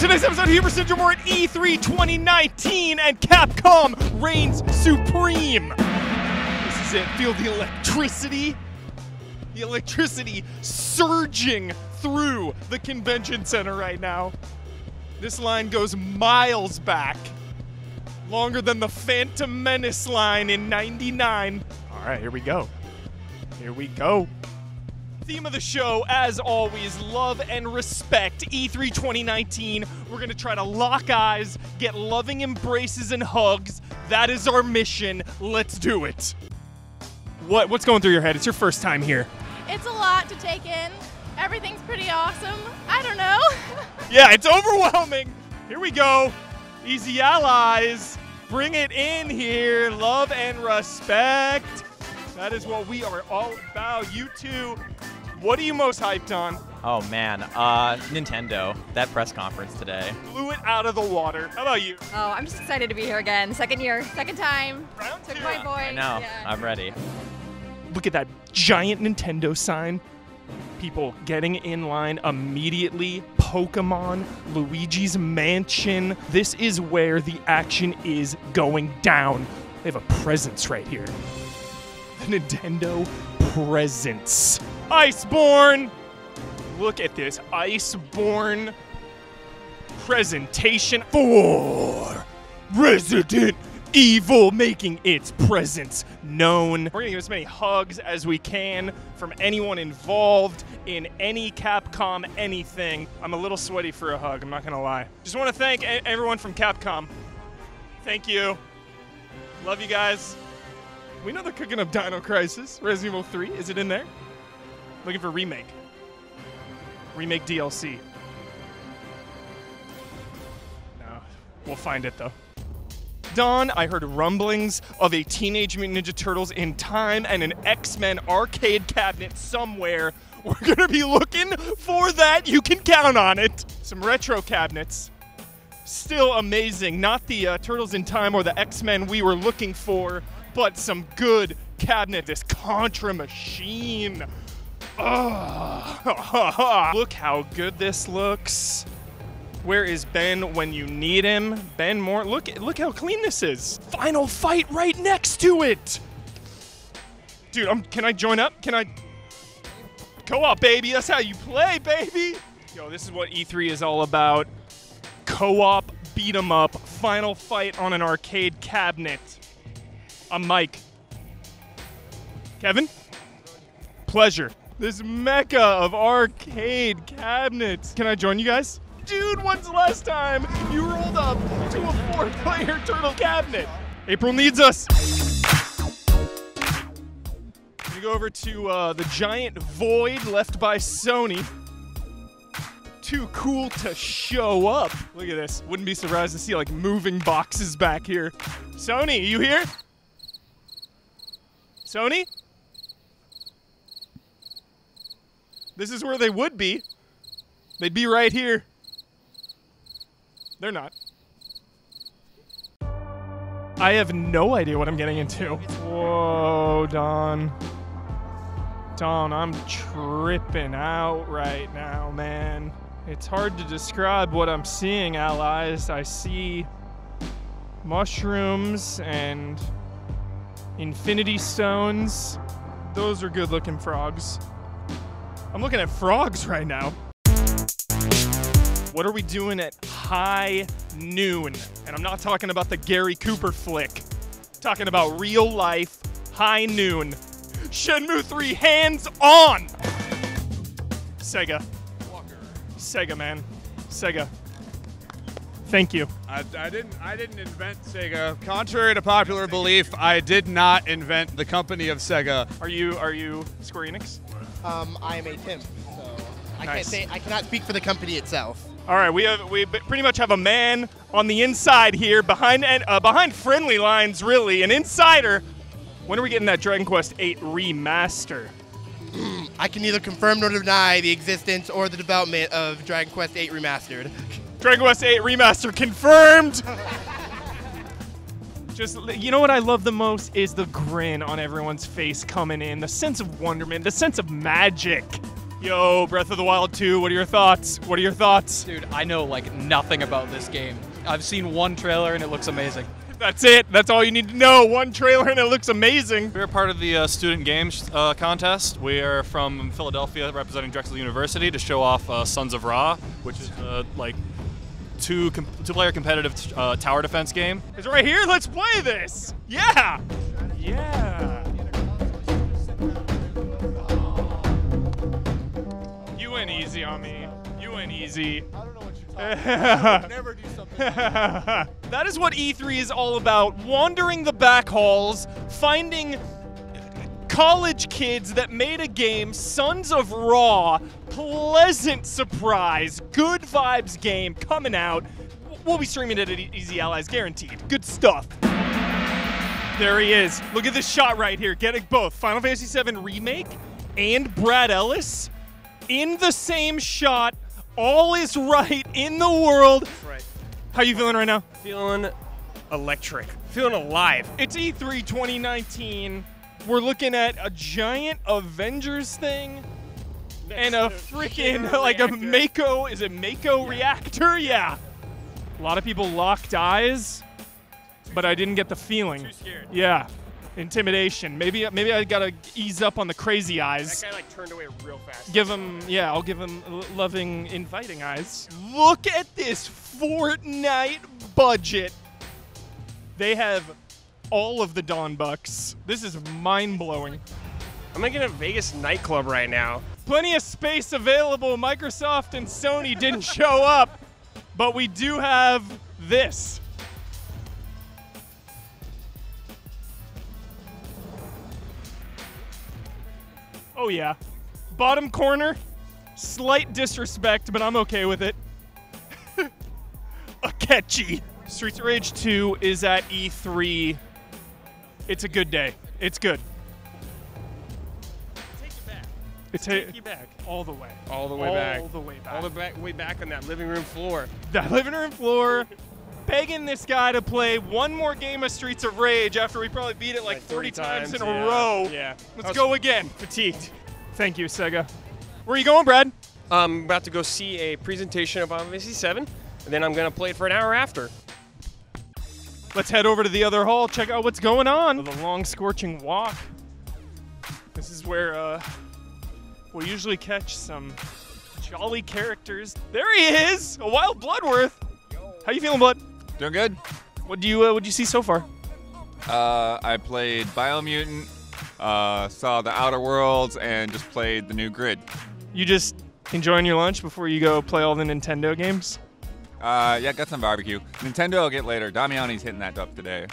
today's episode of Huber Syndrome. We're at E3 2019 and Capcom reigns supreme. This is it. Feel the electricity. The electricity surging through the convention center right now. This line goes miles back. Longer than the Phantom Menace line in 99. All right, here we go. Here we go. Theme of the show, as always, love and respect. E E3 2019. We're going to try to lock eyes, get loving embraces and hugs. That is our mission. Let's do it. What what's going through your head? It's your first time here. It's a lot to take in. Everything's pretty awesome. I don't know. Yeah, it's overwhelming. Here we go. Easy allies. Bring it in here. Love and respect. That is what we are all about. You two, what are you most hyped on? Oh man, uh, Nintendo. That press conference today. Blew it out of the water. How about you? Oh, I'm just excited to be here again. Second year, second time. Round Took two. my boy. I know. Yeah. I'm ready. Look at that giant Nintendo sign. People getting in line immediately. Pokemon, Luigi's Mansion. This is where the action is going down. They have a presence right here. The Nintendo presence. Iceborne! Look at this Iceborne presentation for Resident Evil making its presence known. We're gonna give as many hugs as we can from anyone involved in any Capcom anything. I'm a little sweaty for a hug, I'm not gonna lie. Just wanna thank everyone from Capcom. Thank you. Love you guys. We know they're cooking up Dino Crisis, Resident Evil 3. Is it in there? Looking for remake. Remake DLC. No, we'll find it though. Don, I heard rumblings of a Teenage Mutant Ninja Turtles in time and an X Men arcade cabinet somewhere. We're gonna be looking for that. You can count on it. Some retro cabinets. Still amazing. Not the uh, Turtles in Time or the X Men we were looking for, but some good cabinet. This Contra machine. Ugh. Look how good this looks. Where is Ben when you need him? Ben Moore. Look look how clean this is. Final fight right next to it. Dude, I'm, can I join up? Can I Co-op baby. That's how you play, baby. Yo, this is what E3 is all about. Co-op beat 'em up. Final fight on an arcade cabinet. I'm Mike. Kevin? Pleasure. This mecca of arcade cabinets. Can I join you guys? Dude, when's the last time you rolled up to a four player turtle cabinet? April needs us. We go over to uh, the giant void left by Sony. Too cool to show up. Look at this. Wouldn't be surprised to see like moving boxes back here. Sony, you here? Sony? This is where they would be. They'd be right here. They're not. I have no idea what I'm getting into. Whoa, Don. Don, I'm tripping out right now, man. It's hard to describe what I'm seeing, allies. I see mushrooms and infinity stones. Those are good looking frogs. I'm looking at frogs right now. What are we doing at high noon? And I'm not talking about the Gary Cooper flick. I'm talking about real life high noon. Shenmue 3 hands on! Sega. Walker. Sega, man. Sega. Thank you. I, I didn't. I didn't invent Sega. Contrary to popular belief, I did not invent the company of Sega. Are you are you Square Enix? Um, I am a Tim, so I can't say I cannot speak for the company itself. All right, we have we pretty much have a man on the inside here, behind and uh, behind friendly lines, really, an insider. When are we getting that Dragon Quest VIII remaster? I can neither confirm nor deny the existence or the development of Dragon Quest VIII Remastered. Dragon Quest VIII remaster confirmed. Just you know what I love the most is the grin on everyone's face coming in, the sense of wonderment, the sense of magic. Yo, Breath of the Wild 2, what are your thoughts? What are your thoughts? Dude, I know like nothing about this game. I've seen one trailer and it looks amazing. That's it. That's all you need to know. One trailer and it looks amazing. We're part of the uh, Student Games uh, contest. We are from Philadelphia, representing Drexel University to show off uh, Sons of Ra, which is uh, like two com- two-player competitive uh, tower defense game. It's right here. Let's play this. Yeah. Yeah. You went easy on me. You went easy. I don't know what you're talking about. Never do something. that is what E3 is all about. Wandering the back halls, finding college kids that made a game, Sons of Ra. Pleasant surprise. Good vibes game coming out. We'll be streaming it at Easy Allies, guaranteed. Good stuff. There he is. Look at this shot right here. Getting both Final Fantasy VII Remake and Brad Ellis in the same shot. All is right in the world. Right. How you feeling right now? Feeling electric. Feeling alive. It's E E3 2019. We're looking at a giant Avengers thing and a freaking like a Mako. Is it Mako reactor? Yeah. A lot of people locked eyes, but I didn't get the feeling. Too scared. Yeah. Intimidation. Maybe maybe I gotta ease up on the crazy eyes. That guy like turned away real fast. Give him, yeah, I'll give him loving, inviting eyes. Look at this Fortnite budget. They have all of the Dawn Bucks. This is mind blowing. I'm making a Vegas nightclub right now. Plenty of space available. Microsoft and Sony didn't show up, but we do have this. Oh, yeah. Bottom corner, slight disrespect, but I'm okay with it. a catchy. Streets of Rage 2 is at E3. It's a good day. It's good. Take back. It's Take you back. all the way. All the way all back. All the way back. All the back, way back on that living room floor. the living room floor, begging this guy to play one more game of Streets of Rage after we probably beat it like, Like 30 30 times, in a row. Yeah. Let's go again. Fatigued. Thank you, Sega. Where are you going, Brad? I'm about to go see a presentation of Final Fantasy 7, and then I'm gonna play it for an hour after. Let's head over to the other hall, check out what's going on. The long, scorching walk. This is where uh, we'll usually catch some jolly characters. There he is, a wild Bloodworth. How you feeling, Blood? Doing good. What do you uh, what do you see so far? Uh, I played Biomutant, uh, saw the Outer Worlds, and just played the new Grid. You just enjoying your lunch before you go play all the Nintendo games? Uh, yeah, got some barbecue. Nintendo I'll get later. Damiani's hitting that up today.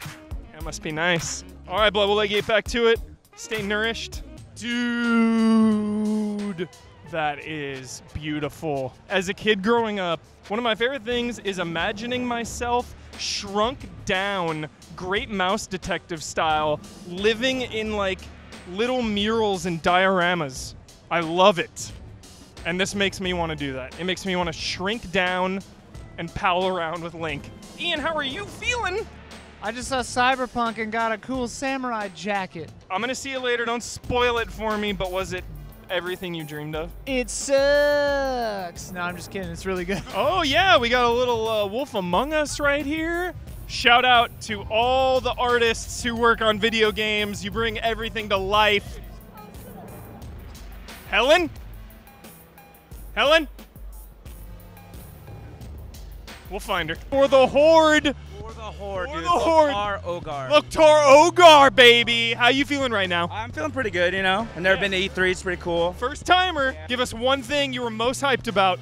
That must be nice. All right, Blood, we'll let you get back to it. Stay nourished. Dude, that is beautiful. As a kid growing up, one of my favorite things is imagining myself shrunk down, great mouse detective style, living in like little murals and dioramas. I love it. And this makes me want to do that. It makes me want to shrink down and pal around with Link. Ian, how are you feeling? I just saw Cyberpunk and got a cool samurai jacket. I'm gonna see you later. Don't spoil it for me, but was it everything you dreamed of? It sucks. No, I'm just kidding. It's really good. Oh, yeah, we got a little uh, Wolf Among Us right here. Shout out to all the artists who work on video games. You bring everything to life. Helen? Helen? We'll find her. For the Horde. For the Horde, For dude. the Horde. Loktar Ogar. Loktar Ogar, baby. How you feeling right now? I'm feeling pretty good, you know. I've never been to E3. It's pretty cool. First timer. Give us one thing you were most hyped about.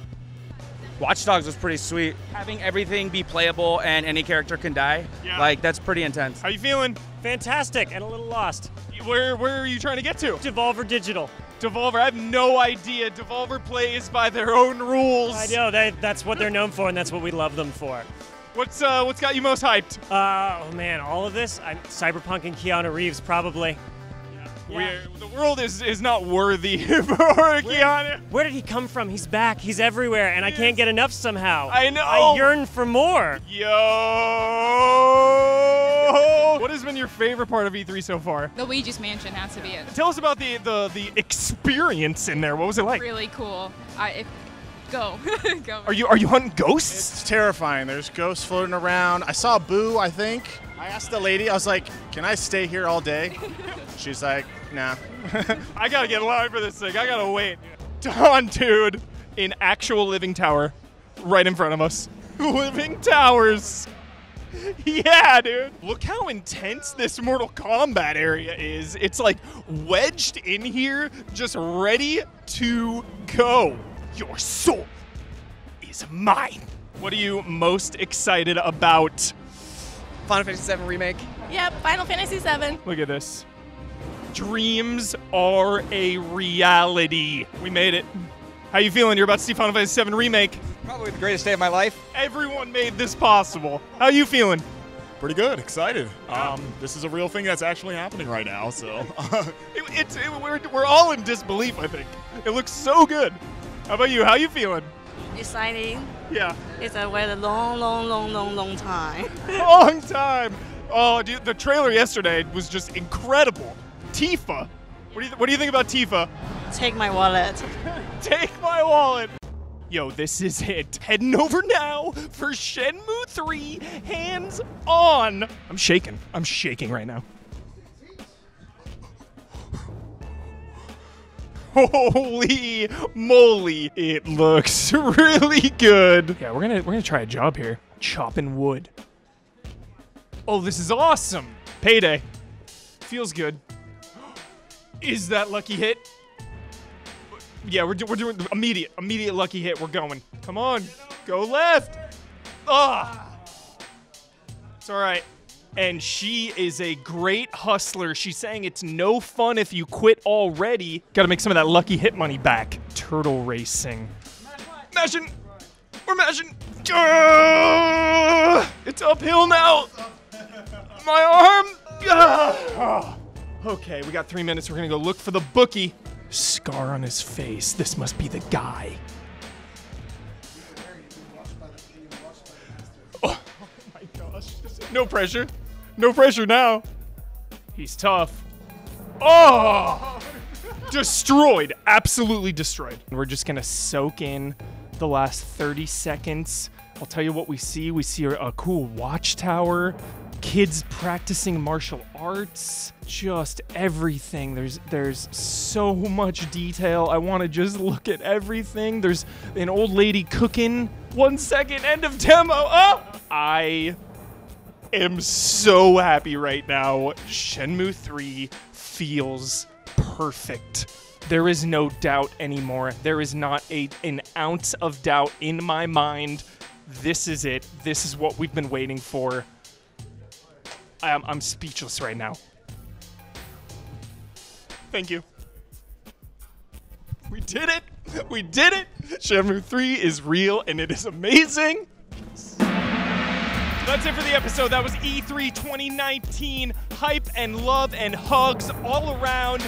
Watch Dogs was pretty sweet. Having everything be playable and any character can die, Yeah. like that's pretty intense. How you feeling? Fantastic and a little lost. Where where are you trying to get to? Devolver Digital. Devolver, I have no idea. Devolver plays by their own rules. I know that that's what they're known for, and that's what we love them for. What's uh what's got you most hyped? Uh, oh man, all of this. I, Cyberpunk and Keanu Reeves probably. We're, the world is is not worthy for Keanu. Where did he come from? He's back. He's everywhere, and I can't get enough somehow. I know. I yearn for more. Yo! What has been your favorite part of E3 so far? The Luigi's Mansion has to be it. Tell us about the the the experience in there. What was it like? Really cool. I if, go go. Are you are you hunting ghosts? It's terrifying. There's ghosts floating around. I saw a Boo, I think. I asked the lady, I was like, can I stay here all day? She's like, nah. I gotta get live for this thing. I gotta wait. Don, dude, in actual living tower, right in front of us. living towers. Yeah, dude. Look how intense this Mortal Kombat area is. It's like wedged in here, just ready to go. Your soul is mine. What are you most excited about? Final Fantasy VII Remake. Yep, Final Fantasy VII. Look at this. Dreams are a reality. We made it. How you feeling? You're about to see Final Fantasy VII Remake. Probably the greatest day of my life. Everyone made this possible. How you feeling? Pretty good, excited. Um, this is a real thing that's actually happening right now, so. It, it's it, we're, we're all in disbelief. I think it looks so good. How about you? How you feeling? Exciting. Yeah. It's a wait a long, long, long, long, long time. Long time. Oh, dude, the trailer yesterday was just incredible. Tifa. What do you What do you think about Tifa? Take my wallet. Take my wallet. Yo, this is it. Heading over now for Shenmue 3, hands on. I'm shaking. I'm shaking right now. Holy moly, it looks really good. Yeah, we're gonna we're gonna try a job here. Chopping wood. Oh, this is awesome. Payday. Feels good. Is that lucky hit? Yeah, we're, do- we're doing immediate, immediate lucky hit. We're going. Come on, go left. Ah, it's all right. And she is a great hustler. She's saying it's no fun if you quit already. Got to make some of that lucky hit money back. Turtle racing. Imagine! We're mashing. It's uphill now. My arm. Ah! Okay, we got three minutes. We're gonna go look for the bookie. Scar on his face. This must be the guy. Oh, my gosh. No pressure. No pressure now. He's tough. Oh! Destroyed. Absolutely destroyed. We're just gonna soak in the last 30 seconds. I'll tell you what we see. We see a, a cool watchtower, kids practicing martial arts, just everything. There's there's so much detail. I want to just look at everything. There's an old lady cooking. One second, end of demo. Oh! I am so happy right now. Shenmue 3 feels perfect. There is no doubt anymore. There is not a, an ounce of doubt in my mind. This is it. This is what we've been waiting for. I'm, I'm speechless right now. Thank you. We did it! We did it! Shenmue 3 is real and it is amazing. That's it for the episode. That was E E3 2019. Hype and love and hugs all around.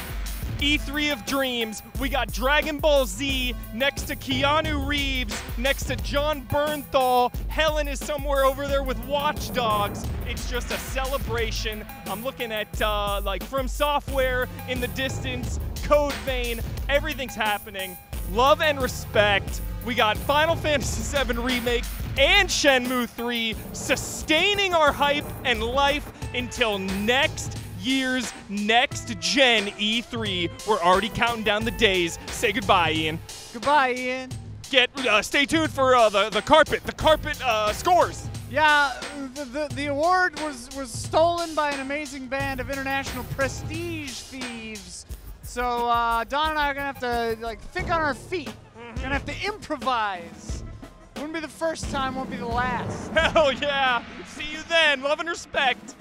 E3 of Dreams. We got Dragon Ball Z next to Keanu Reeves, next to Jon Bernthal. Helen is somewhere over there with Watch Dogs. It's just a celebration. I'm looking at uh, like From Software in the distance, Code Vein. Everything's happening. Love and respect. We got Final Fantasy VII Remake and Shenmue 3 sustaining our hype and life until next year's next gen E3. We're already counting down the days. Say goodbye, Ian. Goodbye, Ian. Get uh, stay tuned for uh, the the carpet. The carpet uh, scores. Yeah, the, the, the award was, was stolen by an amazing band of international prestige thieves. So uh, Don and I are gonna have to like think on our feet. Gonna have to improvise. Wouldn't be the first time, won't be the last. Hell yeah! See you then. Love and respect.